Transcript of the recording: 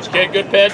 pitch. Good pitch.